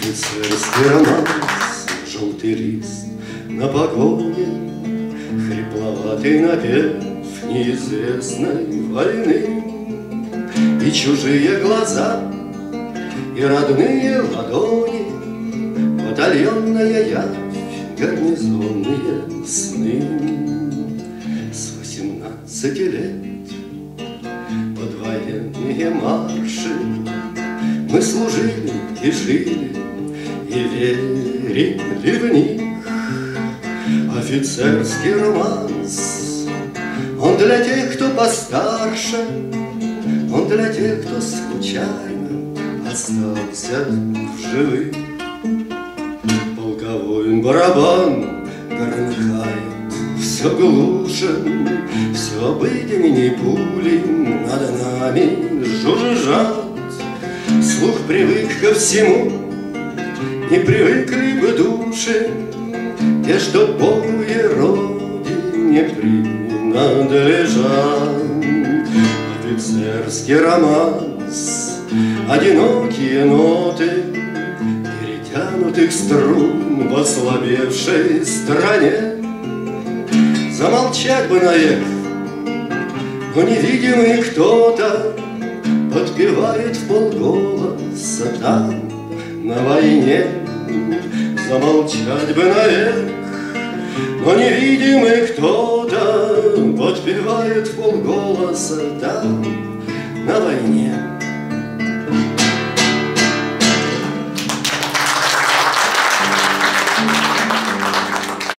Офицерский романс, желтый лист на погоне, Хрипловатый напев неизвестной войны. И чужие глаза, и родные ладони, Батальонная явь, гарнизонные сны. С восемнадцати лет под военные марши Мы служили и жили, и верили в них. Офицерский романс, он для тех, кто постарше, Он для тех, кто случайно остался в живых. Полковой барабан громыхает все глуше, Все обыденней пули над нами жужжат. Слух привык ко всему, не привыкли бы души, Те, что Богу и Родине принадлежат. Офицерский романс, одинокие ноты Перетянутых струн в ослабевшей стране. Замолчать бы навек, но невидимый кто-то Подпевает в полголоса там, на войне. Замолчать бы навек, но невидимый кто-то Подпевает в полголоса там, на войне.